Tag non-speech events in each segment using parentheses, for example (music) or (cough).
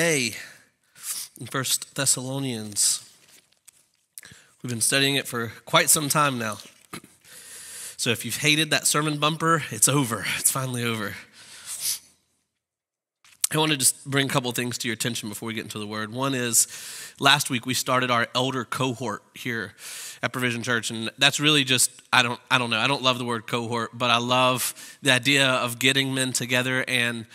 in First Thessalonians. We've been studying it for quite some time now. So if you've hated that sermon bumper, it's over. It's finally over. I want to just bring a couple things to your attention before we get into the word. One is last week we started our elder cohort here at Provision Church and that's really just I don't I don't know. I don't love the word cohort, but I love the idea of getting men together and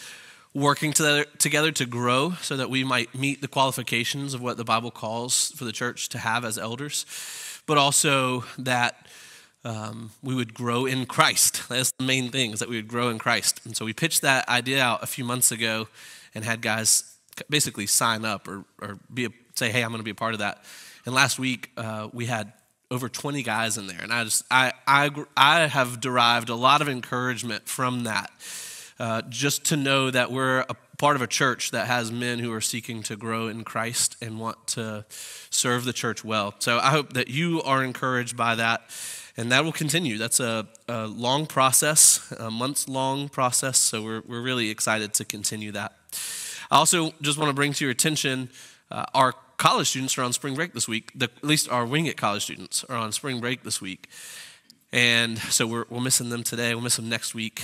working together, to grow so that we might meet the qualifications of what the Bible calls for the church to have as elders, but also that um, we would grow in Christ. (laughs) That's the main thing, is that we would grow in Christ. And so we pitched that idea out a few months ago and had guys basically sign up or, or be a, say, hey, I'm going to be a part of that. And last week uh, we had over 20 guys in there. And I just, I, I, I have derived a lot of encouragement from that uh, just to know that we're a part of a church that has men who are seeking to grow in Christ and want to serve the church well. So I hope that you are encouraged by that. And that will continue. That's a, a long process, a months long process. So we're, we're really excited to continue that. I also just want to bring to your attention uh, our college students are on spring break this week. The, at least our Wingate college students are on spring break this week. And so we're, we're missing them today. We'll miss them next week.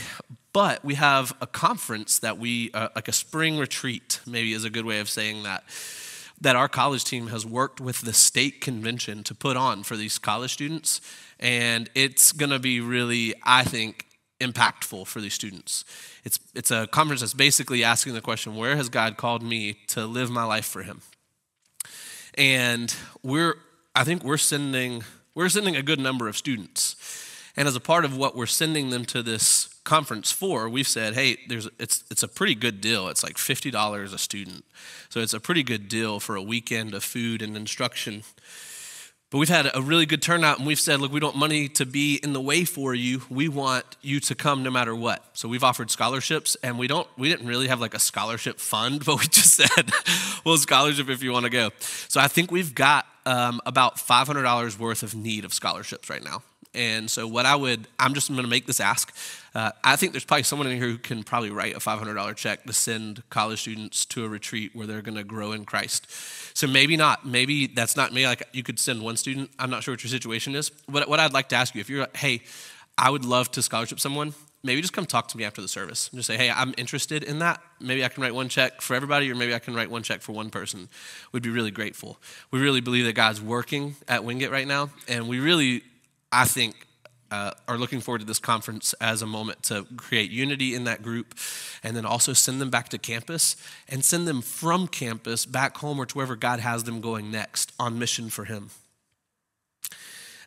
But we have a conference that we, uh, like a spring retreat, maybe is a good way of saying that, that our college team has worked with the state convention to put on for these college students. And it's going to be really, I think, impactful for these students. It's, it's a conference that's basically asking the question where has God called me to live my life for Him? And we're, I think we're sending, we're sending a good number of students. And as a part of what we're sending them to this conference for, we've said, hey, there's, it's, it's a pretty good deal. It's like $50 a student. So it's a pretty good deal for a weekend of food and instruction. But we've had a really good turnout, and we've said, look, we don't want money to be in the way for you. We want you to come no matter what. So we've offered scholarships, and we don't, we didn't really have like a scholarship fund, (laughs) but we just said, well, scholarship if you want to go. So I think we've got um, about $500 worth of need of scholarships right now. And so, what I would, I'm just going to make this ask. Uh, I think there's probably someone in here who can probably write a $500 check to send college students to a retreat where they're going to grow in Christ. So, maybe not. Maybe that's not me. Like, you could send one student. I'm not sure what your situation is. What, what I'd like to ask you if you're, hey, I would love to scholarship someone, maybe just come talk to me after the service and just say, hey, I'm interested in that. Maybe I can write one check for everybody, or maybe I can write one check for one person. We'd be really grateful. We really believe that God's working at Wingate right now, and we really I think, uh, are looking forward to this conference as a moment to create unity in that group and then also send them back to campus and send them from campus back home or to wherever God has them going next on mission for Him.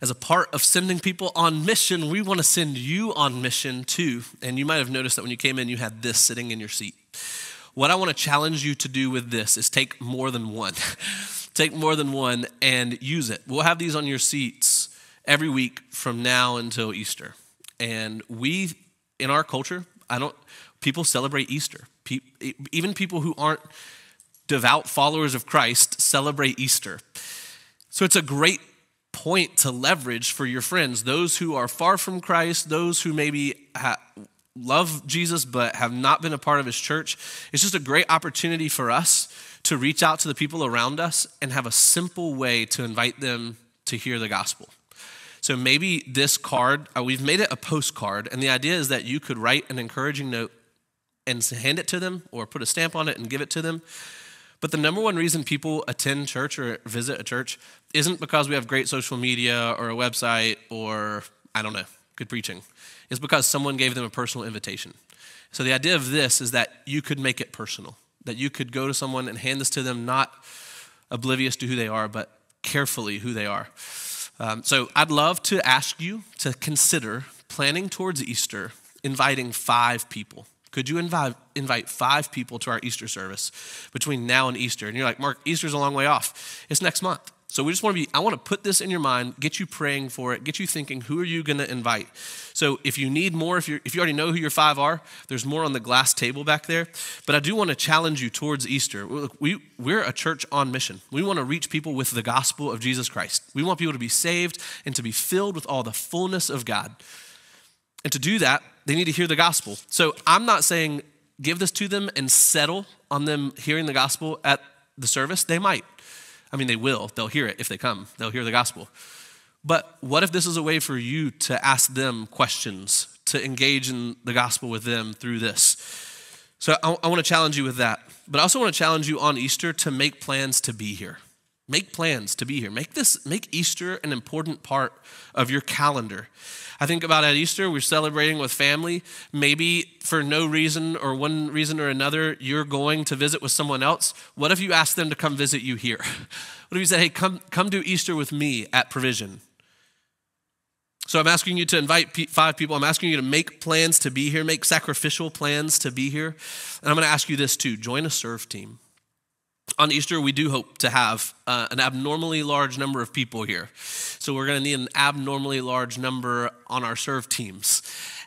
As a part of sending people on mission, we want to send you on mission too. And you might have noticed that when you came in, you had this sitting in your seat. What I want to challenge you to do with this is take more than one. (laughs) take more than one and use it. We'll have these on your seats every week from now until Easter. And we, in our culture, I don't, people celebrate Easter. even people who aren't devout followers of Christ celebrate Easter. So it's a great point to leverage for your friends, those who are far from Christ, those who maybe ha- love Jesus but have not been a part of his church. It's just a great opportunity for us to reach out to the people around us and have a simple way to invite them to hear the gospel. So maybe this card, uh, we've made it a postcard, and the idea is that you could write an encouraging note and hand it to them or put a stamp on it and give it to them. But the number one reason people attend church or visit a church isn't because we have great social media or a website or, I don't know, good preaching. It's because someone gave them a personal invitation. So the idea of this is that you could make it personal, that you could go to someone and hand this to them, not oblivious to who they are, but carefully who they are. Um, so I'd love to ask you to consider planning towards Easter, inviting five people. Could you invite, invite five people to our Easter service between now and Easter? And you're like, Mark, Easter's a long way off. It's next month. So we just want to be, I want to put this in your mind, get you praying for it, get you thinking, who are you going to invite? So if you need more, if, you if you already know who your five are, there's more on the glass table back there. But I do want to challenge you towards Easter. We, we're a church on mission. We want to reach people with the gospel of Jesus Christ. We want people to be saved and to be filled with all the fullness of God. And to do that, they need to hear the gospel. So I'm not saying give this to them and settle on them hearing the gospel at the service? They might. I mean, they will. They'll hear it if they come, they'll hear the gospel. But what if this is a way for you to ask them questions, to engage in the gospel with them through this? So I, I want to challenge you with that. But I also want to challenge you on Easter to make plans to be here. Make plans to be here. Make this make Easter an important part of your calendar. I think about at Easter, we're celebrating with family. Maybe for no reason or one reason or another, you're going to visit with someone else. What if you ask them to come visit you here? (laughs) What if you say, hey, come, come do Easter with me at Provision? So I'm asking you to invite five people. I'm asking you to make plans to be here, make sacrificial plans to be here. And I'm going to ask you this too join a serve team. On Easter, we do hope to have uh, an abnormally large number of people here. So we're going to need an abnormally large number on our serve teams.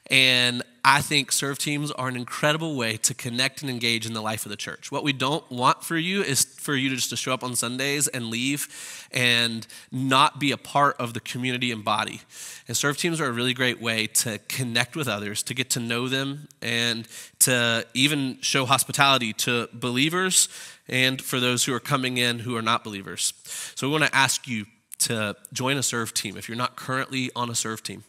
And I think serve teams are an incredible way to connect and engage in the life of the church. What we don't want for you is for you to just to show up on Sundays and leave and not be a part of the community and body. And serve teams are a really great way to connect with others, to get to know them, and to even show hospitality to believers and for those who are coming in who are not believers. So we want to ask you to join a serve team if you're not currently on a serve team.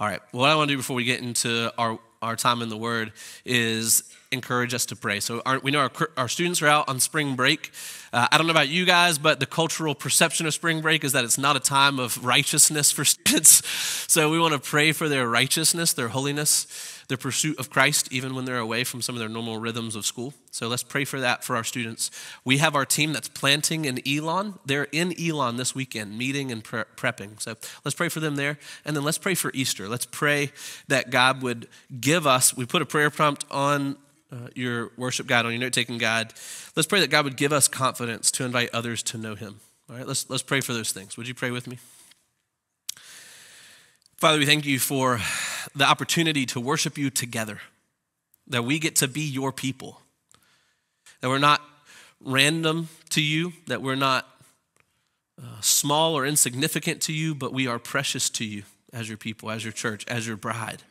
All right, what I want to do before we get into our, our time in the Word is encourage us to pray. So our, we know our, our students are out on spring break. Uh, I don't know about you guys, but the cultural perception of spring break is that it's not a time of righteousness for (laughs) students. So we want to pray for their righteousness, their holiness their pursuit of Christ, even when they're away from some of their normal rhythms of school. So let's pray for that for our students. We have our team that's planting in Elon. They're in Elon this weekend, meeting and pre- prepping. So let's pray for them there. And then let's pray for Easter. Let's pray that God would give us, we put a prayer prompt on uh, your worship guide, on your note taking guide. Let's pray that God would give us confidence to invite others to know Him. All right, let's, let's pray for those things. Would you pray with me? Father, we thank you for the opportunity to worship you together, that we get to be your people, that we're not random to you, that we're not uh, small or insignificant to you, but we are precious to you as your people, as your church, as your bride.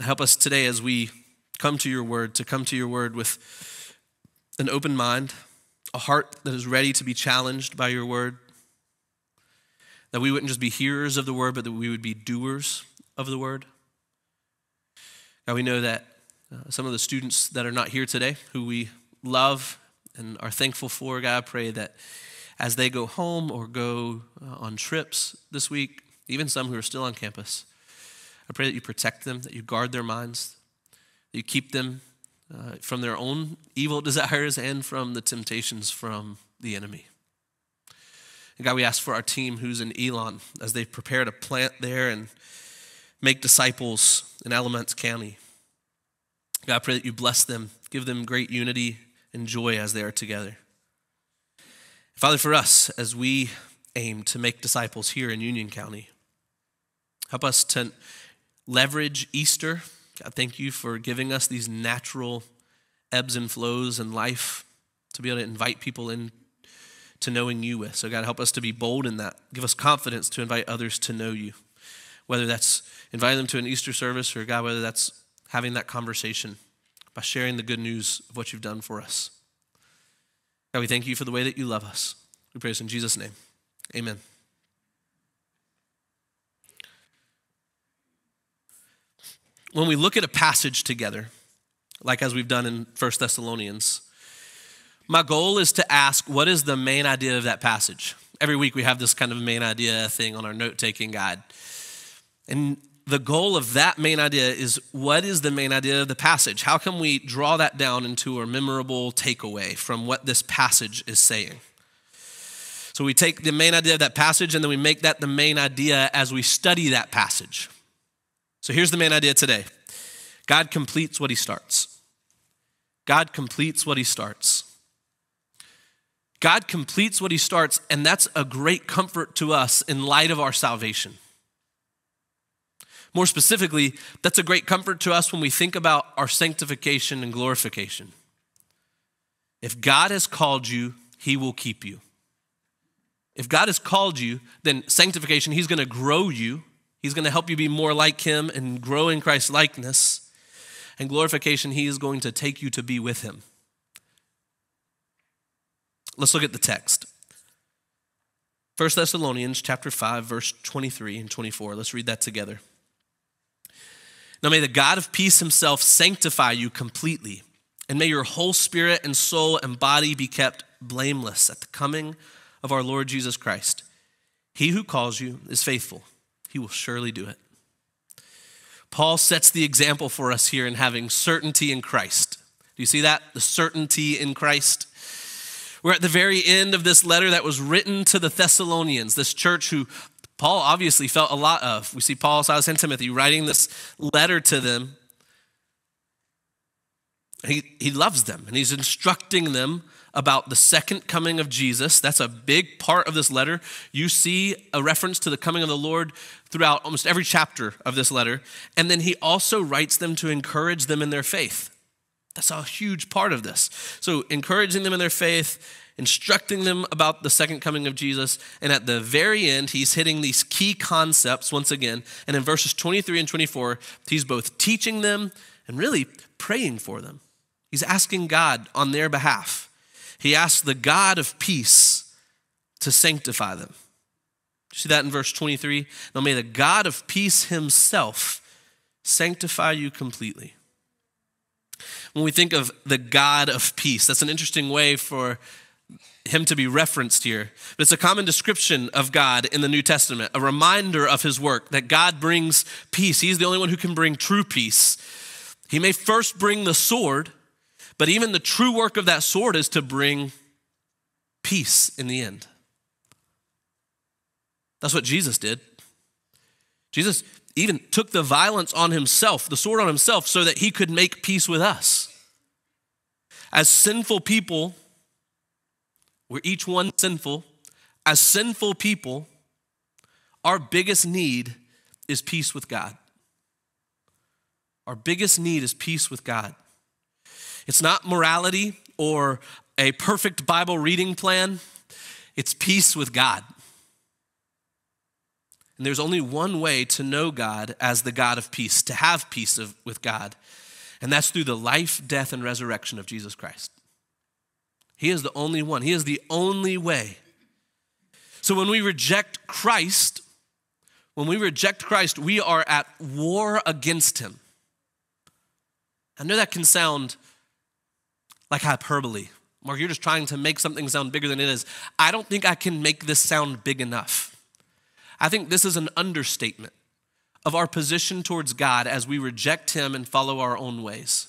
Help us today as we come to your word, to come to your word with an open mind, a heart that is ready to be challenged by your word, that we wouldn't just be hearers of the word, but that we would be doers of the word. Now, we know that uh, some of the students that are not here today, who we love and are thankful for, God, I pray that as they go home or go uh, on trips this week, even some who are still on campus, I pray that you protect them, that you guard their minds, that you keep them uh, from their own evil (laughs) desires and from the temptations from the enemy. God, we ask for our team who's in Elon as they prepare to plant there and make disciples in Alamance County. God, I pray that you bless them, give them great unity and joy as they are together. Father, for us, as we aim to make disciples here in Union County, help us to leverage Easter. God, thank you for giving us these natural ebbs and flows in life to be able to invite people in to knowing you with. So, God, help us to be bold in that. Give us confidence to invite others to know you, whether that's inviting them to an Easter service or, God, whether that's having that conversation by sharing the good news of what you've done for us. God, we thank you for the way that you love us. We praise in Jesus' name. Amen. When we look at a passage together, like as we've done in First Thessalonians, my goal is to ask what is the main idea of that passage? Every week we have this kind of main idea thing on our note taking guide. And the goal of that main idea is what is the main idea of the passage? How can we draw that down into a memorable takeaway from what this passage is saying? So we take the main idea of that passage and then we make that the main idea as we study that passage. So here's the main idea today God completes what he starts. God completes what he starts. God completes what he starts, and that's a great comfort to us in light of our salvation. More specifically, that's a great comfort to us when we think about our sanctification and glorification. If God has called you, he will keep you. If God has called you, then sanctification, he's going to grow you. He's going to help you be more like him and grow in Christ's likeness. and glorification, he is going to take you to be with him. Let's look at the text. 1 Thessalonians chapter 5 verse 23 and 24. Let's read that together. Now may the God of peace himself sanctify you completely, and may your whole spirit and soul and body be kept blameless at the coming of our Lord Jesus Christ. He who calls you is faithful. He will surely do it. Paul sets the example for us here in having certainty in Christ. Do you see that? The certainty in Christ. We're at the very end of this letter that was written to the Thessalonians, this church who Paul obviously felt a lot of. We see Paul, Silas, and Timothy writing this letter to them. He, he loves them and he's instructing them about the second coming of Jesus. That's a big part of this letter. You see a reference to the coming of the Lord throughout almost every chapter of this letter. And then he also writes them to encourage them in their faith. That's a huge part of this. So, encouraging them in their faith, instructing them about the second coming of Jesus. And at the very end, he's hitting these key concepts once again. And in verses 23 and 24, he's both teaching them and really praying for them. He's asking God on their behalf. He asks the God of peace to sanctify them. See that in verse 23? Now may the God of peace himself sanctify you completely when we think of the God of peace. That's an interesting way for him to be referenced here. But it's a common description of God in the New Testament, a reminder of his work that God brings peace. He's the only one who can bring true peace. He may first bring the sword, but even the true work of that sword is to bring peace in the end. That's what Jesus did. Jesus even took the violence on himself, the sword on himself, so that he could make peace with us. As sinful people, we're each one sinful. As sinful people, our biggest need is peace with God. Our biggest need is peace with God. It's not morality or a perfect Bible reading plan, it's peace with God. And there's only one way to know God as the God of peace, to have peace of, with God, and that's through the life, death, and resurrection of Jesus Christ. He is the only one, He is the only way. So when we reject Christ, when we reject Christ, we are at war against Him. I know that can sound like hyperbole. Mark, you're just trying to make something sound bigger than it is. I don't think I can make this sound big enough. I think this is an understatement of our position towards God as we reject Him and follow our own ways.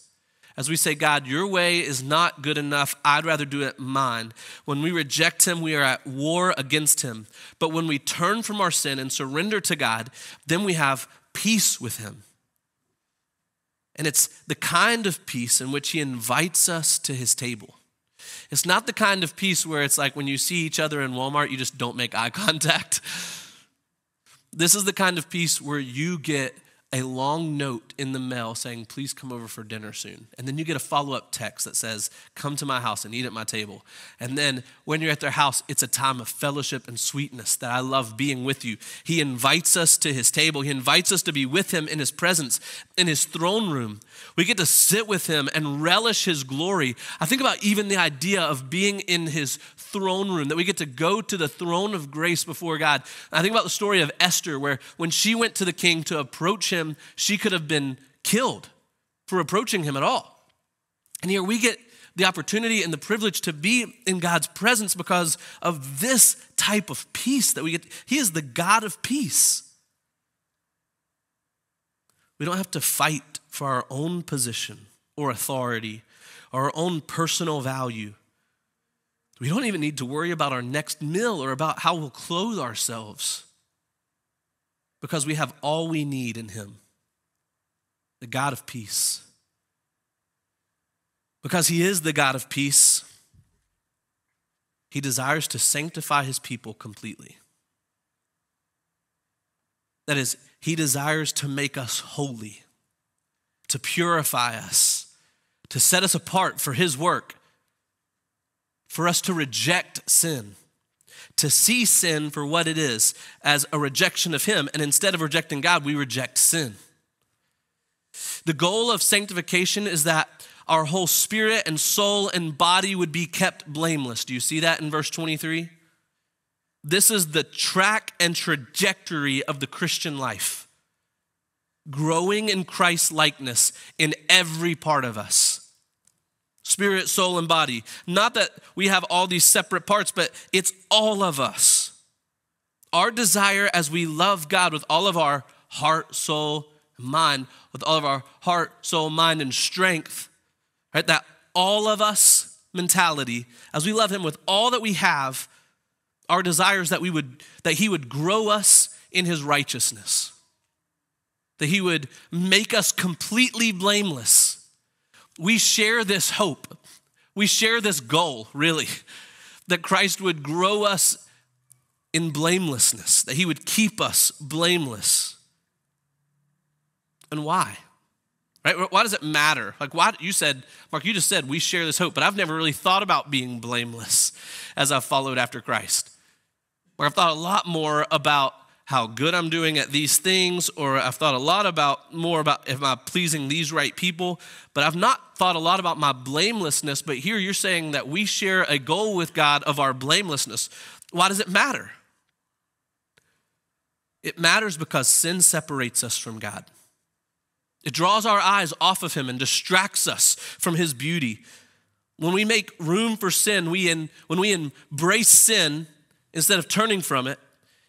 As we say, God, your way is not good enough. I'd rather do it mine. When we reject Him, we are at war against Him. But when we turn from our sin and surrender to God, then we have peace with Him. And it's the kind of peace in which He invites us to His table. It's not the kind of peace where it's like when you see each other in Walmart, you just don't make eye (laughs) contact. This is the kind of peace where you get a long note in the mail saying, please come over for dinner soon. And then you get a follow up text that says, come to my house and eat at my table. And then when you're at their house, it's a time of fellowship and sweetness that I love being with you. He invites us to his table, he invites us to be with him in his presence, in his throne room. We get to sit with him and relish his glory. I think about even the idea of being in his throne room, that we get to go to the throne of grace before God. I think about the story of Esther, where when she went to the king to approach him, him, she could have been killed for approaching him at all. And here we get the opportunity and the privilege to be in God's presence because of this type of peace that we get. He is the God of peace. We don't have to fight for our own position or authority or our own personal value. We don't even need to worry about our next meal or about how we'll clothe ourselves because we have all we need in Him the God of peace. Because He is the God of peace, He desires to sanctify His people completely. That is, He desires to make us holy, to purify us, to set us apart for His work, for us to reject sin to see sin for what it is as a rejection of Him. And instead of rejecting God, we reject sin. The goal of sanctification is that our whole spirit and soul and body would be kept blameless. Do you see that in verse 23? This is the track and trajectory of the Christian life. Growing in Christ's likeness in every part of us spirit, soul, and body. Not that we have all these separate parts, but it's all of us. Our desire as we love God with all of our heart, soul, mind, with all of our heart, soul, mind, and strength, right? That all of us mentality, as we love Him with all that we have, our desires that we would that He would grow us in His righteousness, that He would make us completely blameless. We share this hope. We share this goal, really, that Christ would grow us in blamelessness, that He would keep us blameless. And why? Right? Why does it matter? Like, why you said, Mark, you just said we share this hope, but I've never really thought about being blameless as I've followed after Christ. Or I've thought a lot more about how good I'm doing at these things, or I've thought a lot about more about am I pleasing these right people, but I've not thought a lot about my blamelessness. But here you're saying that we share a goal with God of our blamelessness. Why does it matter? It matters because sin separates us from God. It draws our eyes off of Him and distracts us from His beauty. When we make room for sin, we in, when we embrace sin instead of turning from it,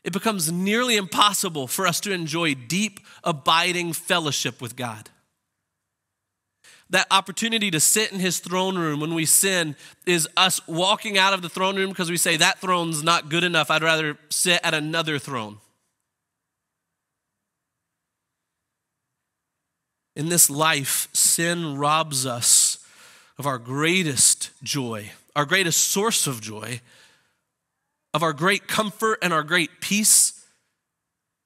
it becomes nearly impossible for us to enjoy deep, abiding fellowship with God. That opportunity to sit in his throne room when we sin is us walking out of the throne room because we say, That throne's not good enough. I'd rather sit at another throne. In this life, sin robs us of our greatest joy, our greatest source of joy, of our great comfort and our great peace.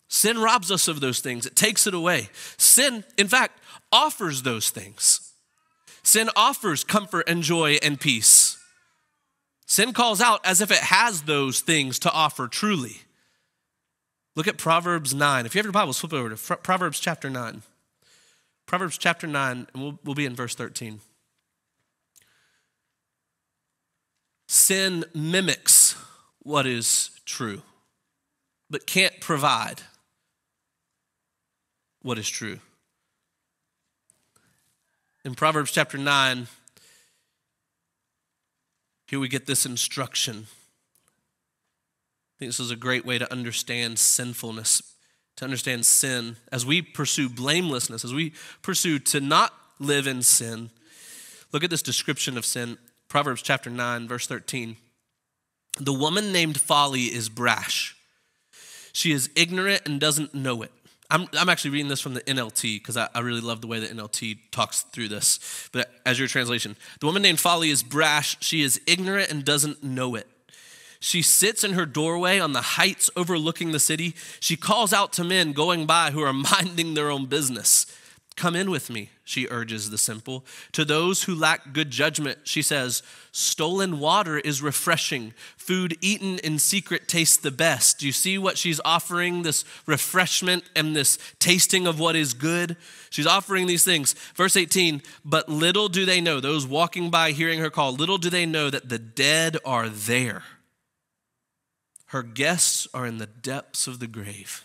Sin robs us of those things, it takes it away. Sin, in fact, offers those things. Sin offers comfort and joy and peace. Sin calls out as if it has those things to offer truly. Look at Proverbs 9. If you have your Bibles, flip over to Proverbs chapter 9. Proverbs chapter 9, and we'll, we'll be in verse 13. Sin mimics what is true, but can't provide what is true. In Proverbs chapter 9, here we get this instruction. I think this is a great way to understand sinfulness to understand sin, as we pursue blamelessness, as we pursue to not live in sin, look at this description of sin. Proverbs chapter 9, verse 13. The woman named Folly is brash. She is ignorant and doesn't know it. I'm, I'm actually reading this from the NLT because I, I really love the way the NLT talks through this. But as your translation, the woman named Folly is brash. She is ignorant and doesn't know it. She sits in her doorway on the heights overlooking the city. She calls out to men going by who are (laughs) minding their own business. Come in with me, she urges the simple. To those who lack good judgment, she says, Stolen water is refreshing. Food eaten in secret tastes the best. Do you see what she's offering? This refreshment and this tasting of what is good. She's offering these things. Verse 18, but little do they know, those walking by hearing her call, little do they know that the dead are there her guests are in the depths of the grave.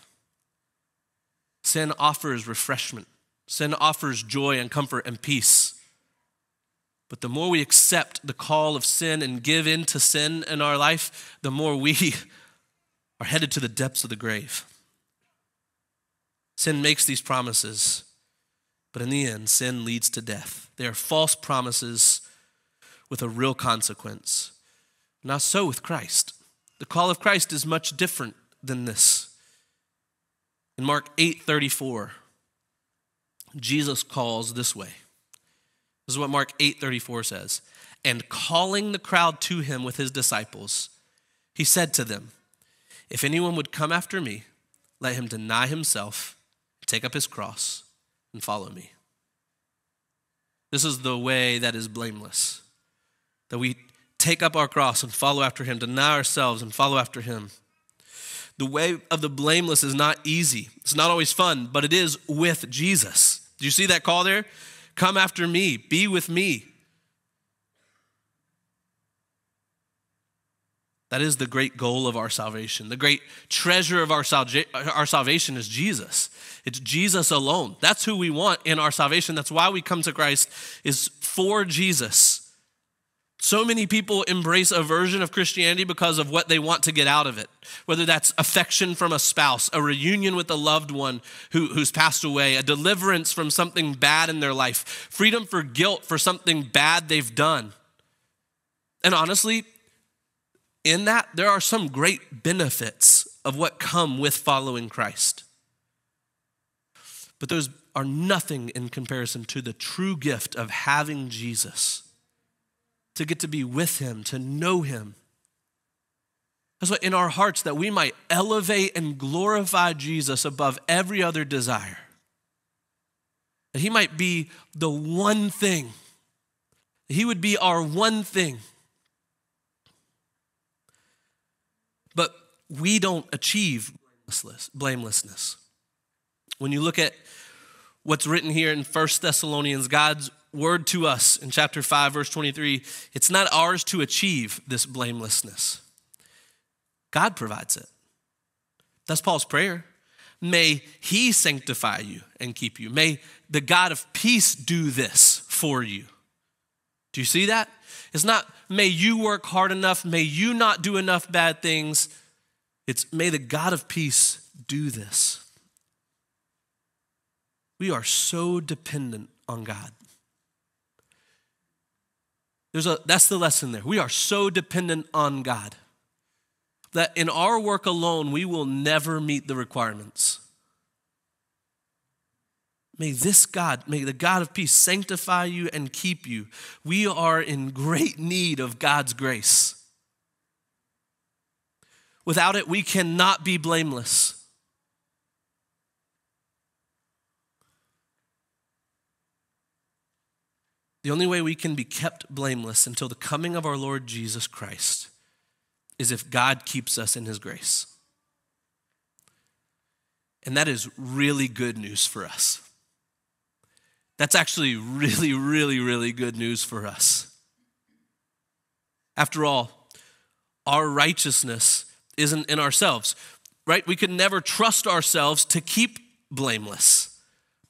Sin offers refreshment, sin offers joy and comfort and peace. But the more we accept the call of sin and give in to sin in our life, the more we (laughs) are headed to the depths of the grave. Sin makes these promises, but in the end, sin leads to death. They are false promises with a real consequence. Not so with Christ. The call of Christ is much different than this. In Mark 8:34, Jesus calls this way. This is what Mark 8:34 says. And calling the crowd to him with his disciples, he said to them, If anyone would come after me, let him deny himself, take up his cross, and follow me. This is the way that is blameless. That we take up our cross and follow after him, deny ourselves and follow after him. The way of the blameless is not easy. It's not always fun, but it is with Jesus. Do you see that call there? Come after me, be with me. That is the great goal of our salvation. The great treasure of our, our salvation is Jesus. It's Jesus alone. That's who we want in our salvation. That's why we come to Christ is for Jesus. So many people embrace a version of Christianity because of what they want to get out of it, whether that's affection from a spouse, a reunion with a loved one who, who's passed away, a deliverance from something bad in their life, freedom for guilt for something bad they've done. And honestly, in that, there are some great benefits of what come with following Christ. But those are nothing in comparison to the true gift of having Jesus, to get to be with Him, to know Him. That's what in our hearts that we might elevate and glorify Jesus above every other desire. That He might be the one thing, He would be our one thing But we don't achieve blamelessness. When you look at what's written here in 1 Thessalonians, God's word to us in chapter 5, verse 23, it's not ours to achieve this blamelessness. God provides it. That's Paul's prayer. May he sanctify you and keep you. May the God of peace do this for you. Do you see that? It's not, may you work hard enough, may you not do enough bad things. It's, may the God of peace do this. We are so dependent on God. There's a, that's the lesson there. We are so dependent on God that in our work alone, we will never meet the requirements. May this God, may the God of peace sanctify you and keep you. We are in great need of God's grace. Without it, we cannot be blameless. The only way we can be kept blameless until the coming of our Lord Jesus Christ is if God keeps us in his grace. And that is really good news for us. That's actually really, really, really good news for us. After all, our righteousness isn't in ourselves, right? We can never trust ourselves to keep blameless,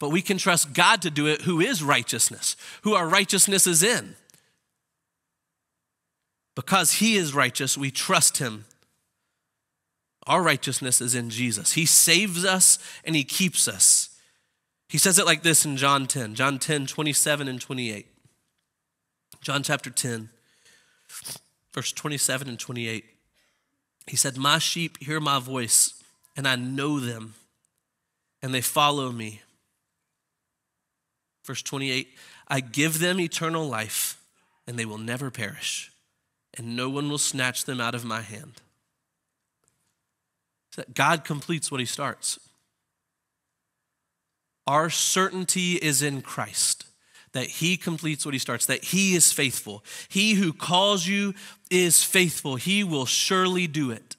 but we can trust God to do it, who is righteousness, who our righteousness is in. Because He is righteous, we trust Him. Our righteousness is in Jesus. He saves us and He keeps us. He says it like this in John 10, John 10, 27 and 28. John chapter 10, verse 27 and 28. He said, My sheep hear my voice, and I know them, and they follow me. Verse 28 I give them eternal life, and they will never perish, and no one will snatch them out of my hand. So God completes what he starts. Our certainty is in Christ, that He completes what He starts, that He is faithful. He who calls you is faithful. He will surely do it.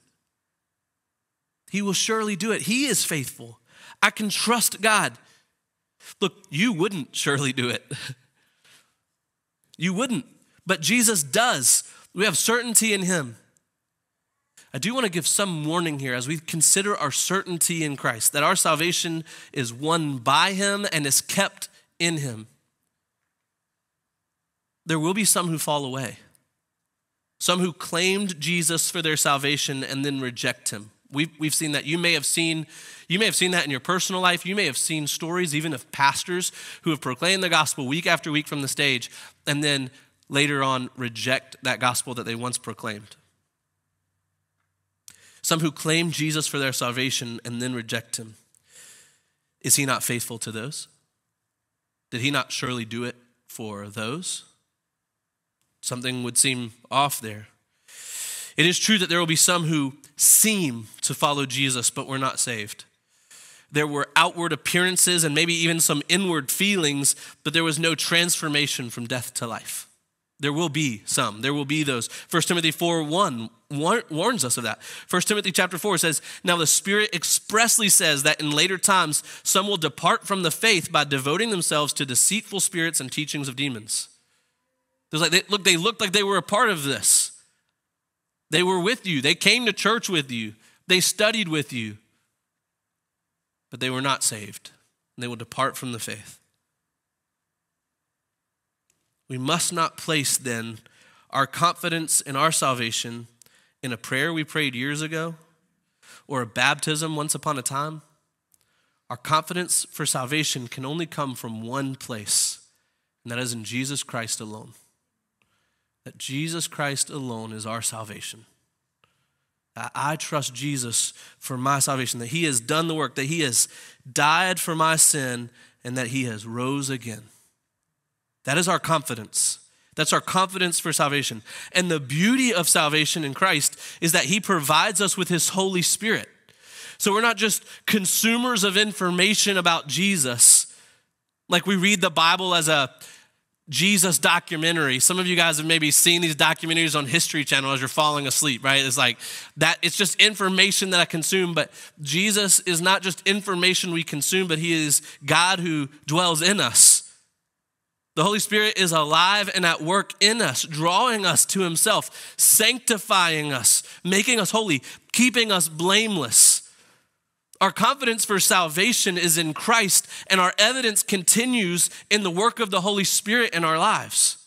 He will surely do it. He is faithful. I can trust God. Look, you wouldn't surely do it. (laughs) you wouldn't, but Jesus does. We have certainty in Him. I do want to give some warning here as we consider our certainty in Christ, that our salvation is won by Him and is kept in Him. There will be some who fall away, some who claimed Jesus for their salvation and then reject Him. We've, we've seen that. You may have seen, you may have seen that in your personal life. You may have seen stories even of pastors who have proclaimed the gospel week after week from the stage and then later on reject that gospel that they once proclaimed. Some who claim Jesus for their salvation and then reject him. Is he not faithful to those? Did he not surely do it for those? Something would seem off there. It is true that there will be some who seem to follow Jesus, but were not saved. There were outward appearances and maybe even some inward feelings, but there was no transformation from death to life. There will be some. There will be those. 1 Timothy 4 1 warns us of that. 1 Timothy chapter 4 says, Now the Spirit expressly says that in later times some will depart from the faith by devoting themselves to deceitful spirits and teachings of demons. There's like they, look, they looked like they were a part of this. They were with you. They came to church with you. They studied with you. But they were not saved. They will depart from the faith. We must not place then our confidence in our salvation in a prayer we prayed years ago or a baptism once upon a time. Our confidence for salvation can only come from one place, and that is in Jesus Christ alone. That Jesus Christ alone is our salvation. I trust Jesus for my salvation, that He has done the work, that He has died for my sin, and that He has rose again. That is our confidence. That's our confidence for salvation. And the beauty of salvation in Christ is that He provides us with His Holy Spirit. So we're not just consumers of information about Jesus, like we read the Bible as a Jesus documentary. Some of you guys have maybe seen these documentaries on History Channel as you're falling asleep, right? It's like that, it's just information that I consume, but Jesus is not just information we consume, but He is God who dwells in us. The Holy Spirit is alive and at work in us, drawing us to Himself, sanctifying us, making us holy, keeping us blameless. Our confidence for salvation is in Christ, and our evidence continues in the work of the Holy Spirit in our lives.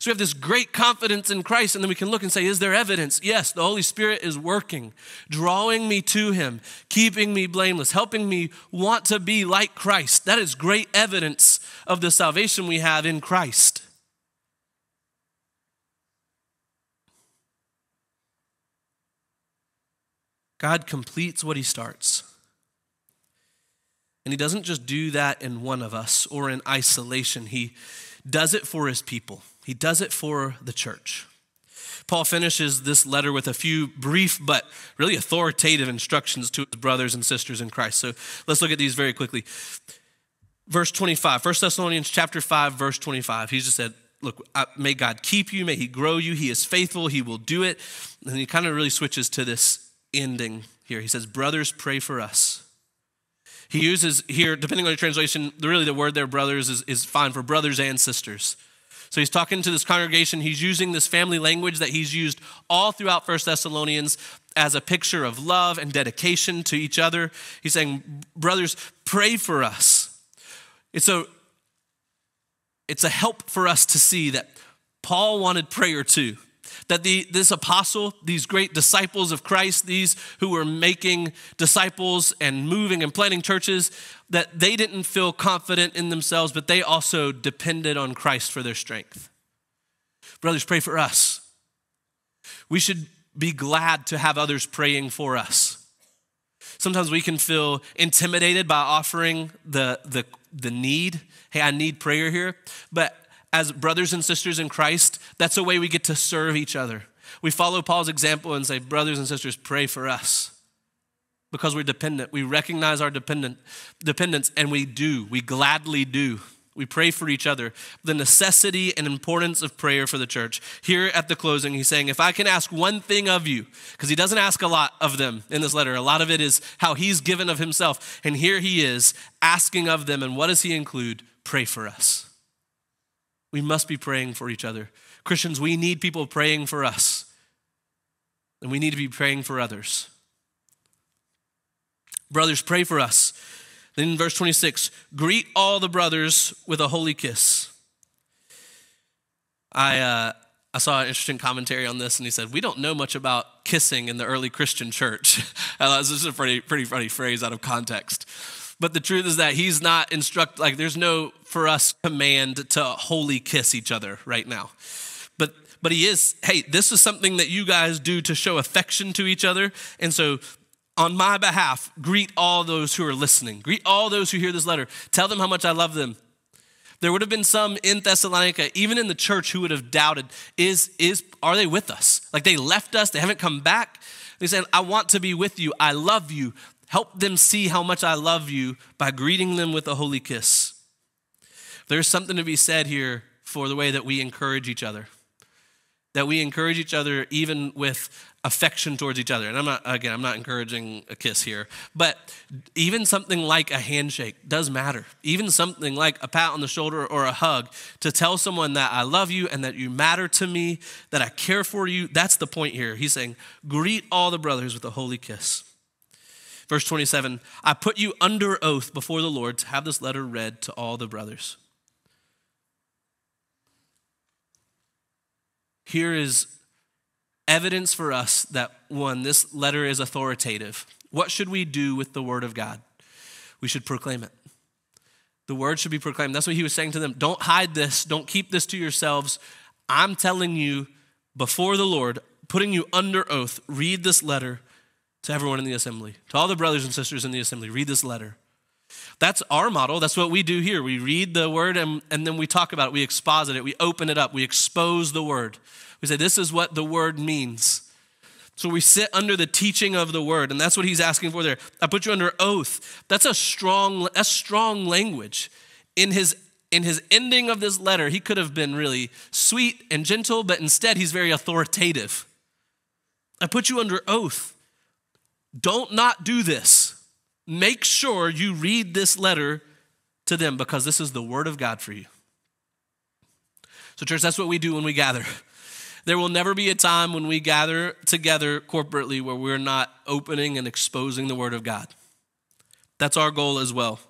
So we have this great confidence in Christ, and then we can look and say, Is there evidence? Yes, the Holy Spirit is working, drawing me to Him, keeping me blameless, helping me want to be like Christ. That is great evidence of the salvation we have in Christ. God completes what He starts. And He doesn't just do that in one of us or in isolation, He does it for His people. He does it for the church. Paul finishes this letter with a few brief but really authoritative instructions to his brothers and sisters in Christ. So let's look at these very quickly. Verse 25, 1 Thessalonians chapter 5, verse 25. He just said, Look, may God keep you, may He grow you. He is faithful, He will do it. And he kind of really switches to this ending here. He says, Brothers, pray for us. He uses here, depending on your translation, really the word there, brothers, is, is fine for brothers and sisters. So he's talking to this congregation. He's using this family language that he's used all throughout First Thessalonians as a picture of love and dedication to each other. He's saying, Brothers, pray for us. It's a, it's a help for us to see that Paul wanted prayer too that the, this apostle, these great disciples of Christ, these who were making disciples and moving and planting churches, that they didn't feel confident in themselves, but they also depended on Christ for their strength. Brothers, pray for us. We should be glad to have others praying for us. Sometimes we can feel intimidated by offering the, the, the need. Hey, I need prayer here. But as brothers and sisters in Christ, that's a way we get to serve each other. We follow Paul's example and say, Brothers and sisters, pray for us. Because we're dependent. We recognize our dependent, dependence, and we do. We gladly do. We pray for each other. The necessity and importance of prayer for the church. Here at the closing, he's saying, If I can ask one thing of you, because he doesn't ask a lot of them in this letter, a lot of it is how he's given of himself. And here he is asking of them. And what does he include? Pray for us. We must be praying for each other. Christians, we need people praying for us, and we need to be praying for others. Brothers, pray for us. Then in verse 26, greet all the brothers with a holy kiss. I, uh, I saw an interesting commentary on this, and he said, We don't know much about kissing in the early Christian church. (laughs) this is a pretty, pretty funny phrase out of context. But the truth is that he's not instruct like there's no for us command to holy kiss each other right now. But but he is, hey, this is something that you guys do to show affection to each other. And so on my behalf, greet all those who are listening. Greet all those who hear this letter. Tell them how much I love them. There would have been some in Thessalonica, even in the church, who would have doubted, is, is, are they with us? Like they left us, they haven't come back. They said, I want to be with you. I love you. Help them see how much I love you by greeting them with a holy kiss. There's something to be said here for the way that we encourage each other. that we encourage each other even with affection towards each other. And I'm not, again, I'm not encouraging a kiss here, but even something like a handshake does matter. Even something like a pat on the shoulder or a hug to tell someone that I love you and that you matter to me, that I care for you. That's the point here. He's saying, greet all the brothers with a holy kiss. Verse 27 I put you under oath before the Lord to have this letter read to all the brothers. Here is evidence for us that one, this letter is authoritative. What should we do with the word of God? We should proclaim it. The word should be proclaimed. That's what he was saying to them. Don't hide this, don't keep this to yourselves. I'm telling you before the Lord, putting you under oath, read this letter to everyone in the assembly, to all the brothers and sisters in the assembly. Read this letter. That's our model. That's what we do here. We read the word and, and then we talk about it. We exposit it. We open it up. We expose the word. We say, this is what the word means. So we sit under the teaching of the word, and that's what he's asking for there. I put you under oath. That's a strong, that's strong language. In his in his ending of this letter, he could have been really sweet and gentle, but instead he's very authoritative. I put you under oath. Don't not do this. Make sure you read this letter to them because this is the word of God for you. So, church, that's what we do when we gather. (laughs) There will never be a time when we gather together corporately where we're not opening and exposing the Word of God. That's our goal as well.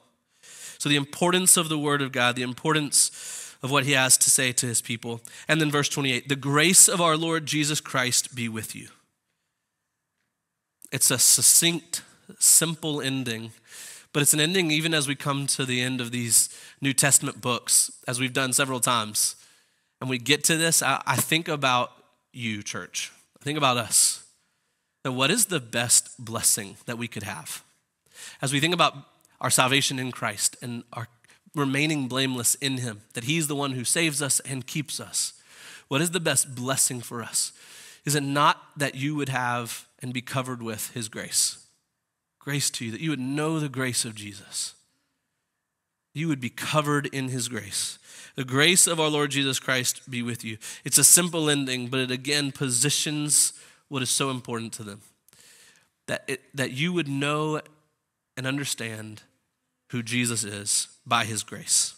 So, the importance of the Word of God, the importance of what He has to say to His people. And then, verse 28 the grace of our Lord Jesus Christ be with you. It's a succinct, simple ending, but it's an ending even as we come to the end of these New Testament books, as we've done several times and we get to this, I, I think about you, church. I think about us. That what is the best blessing that we could have? As we think about our salvation in Christ and our remaining blameless in Him, that He's the one who saves us and keeps us. What is the best blessing for us? Is it not that you would have and be covered with His grace? Grace to you, that you would know the grace of Jesus. You would be covered in His grace. The grace of our Lord Jesus Christ be with you. It's a simple ending, but it again positions what is so important to them. That, it, that you would know and understand who Jesus is by his grace.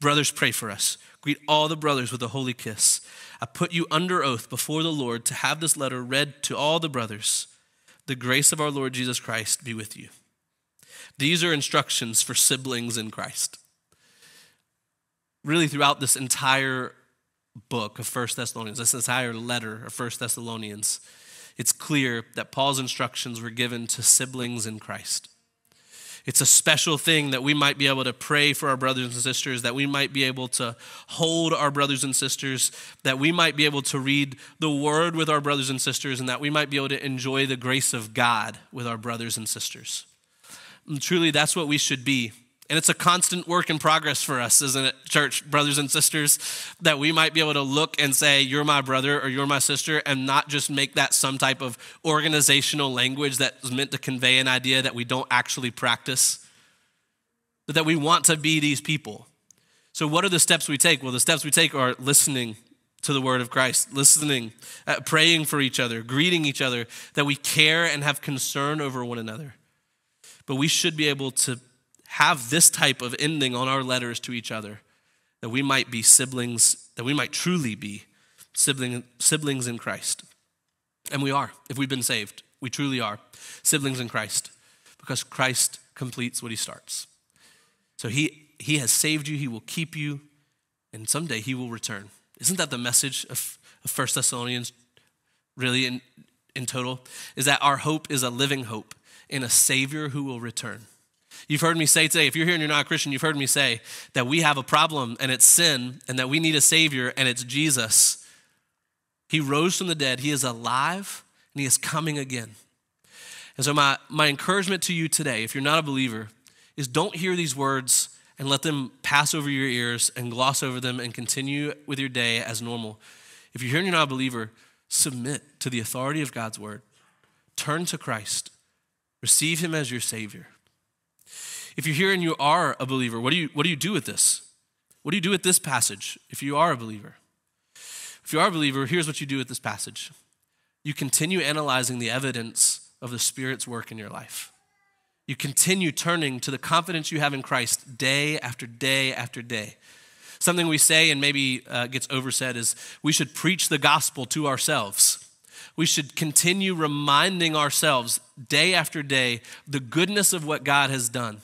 Brothers, pray for us. Greet all the brothers with a holy kiss. I put you under oath before the Lord to have this letter read to all the brothers. The grace of our Lord Jesus Christ be with you. These are instructions for siblings in Christ really throughout this entire book of First Thessalonians, this entire letter of First Thessalonians, it's clear that Paul's instructions were given to siblings in Christ. It's a special thing that we might be able to pray for our brothers and sisters, that we might be able to hold our brothers and sisters, that we might be able to read the word with our brothers and sisters, and that we might be able to enjoy the grace of God with our brothers and sisters. And truly, that's what we should be and it's a constant work in progress for us, isn't it, church, brothers and sisters, that we might be able to look and say, You're my brother or you're my sister, and not just make that some type of organizational language that is meant to convey an idea that we don't actually practice, but that we want to be these people. So, what are the steps we take? Well, the steps we take are listening to the word of Christ, listening, uh, praying for each other, greeting each other, that we care and have concern over one another. But we should be able to have this type of ending on our letters to each other, that we might be siblings, that we might truly be sibling, siblings in Christ. And we are, if we've been saved. We truly are siblings in Christ because Christ completes what he starts. So he, he has saved you, he will keep you, and someday he will return. Isn't that the message of, of 1 Thessalonians, really, in, in total? Is that our hope is a living hope in a Savior who will return. You've heard me say today, if you're here and you're not a Christian, you've heard me say that we have a problem and it's sin and that we need a Savior and it's Jesus. He rose from the dead, He is alive, and He is coming again. And so, my, my encouragement to you today, if you're not a believer, is don't hear these words and let them pass over your ears and gloss over them and continue with your day as normal. If you're here and you're not a believer, submit to the authority of God's word. Turn to Christ. Receive him as your Savior. If you're here and you are a believer, what do you, what do, you do with this? What do you do with this passage if you are a believer? If you are a believer, here's what you do with this passage you continue analyzing the evidence of the Spirit's work in your life. You continue turning to the confidence you have in Christ day after day after day. Something we say and maybe uh, gets oversaid is we should preach the gospel to ourselves. We should continue reminding ourselves day after day the goodness of what God has done.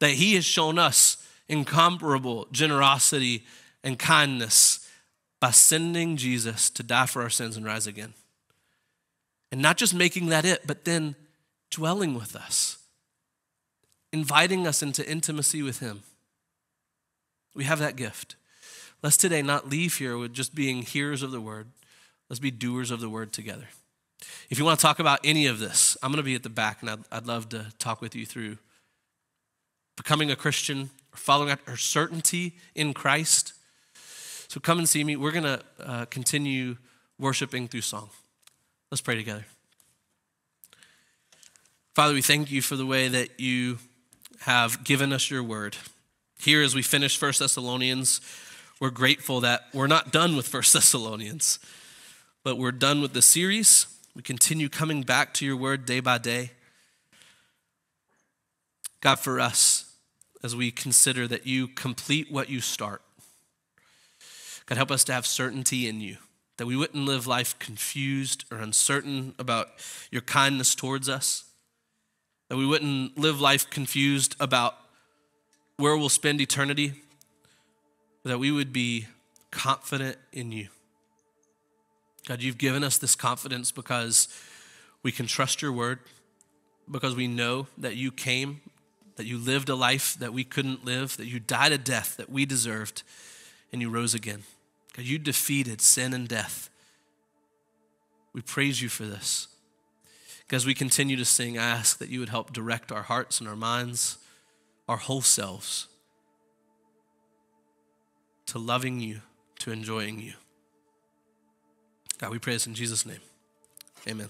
That He has shown us incomparable generosity and kindness by sending Jesus to die for our sins and rise again. And not just making that it, but then dwelling with us, inviting us into intimacy with Him. We have that gift. Let's today not leave here with just being hearers of the word. Let's be doers of the word together. If you want to talk about any of this, I'm going to be at the back and I'd, I'd love to talk with you through becoming a Christian, or following after certainty in Christ so come and see me. We're going to uh, continue worshiping through song. Let's pray together. Father, we thank you for the way that you have given us your word. Here, as we finish First Thessalonians, we're grateful that we're not done with First Thessalonians, but we're done with the series. We continue coming back to your word day by day. God, for us, as we consider that you complete what you start, God, help us to have certainty in you, that we wouldn't live life confused or uncertain about your kindness towards us, that we wouldn't live life confused about where we'll spend eternity, that we would be confident in you. God, you've given us this confidence because we can trust your word, because we know that you came, that you lived a life that we couldn't live, that you died a death that we deserved, and you rose again. God, you defeated sin and death. We praise you for this. As we continue to sing, I ask that you would help direct our hearts and our minds, our whole selves, to loving you, to enjoying you. God, we pray this in Jesus' name. Amen.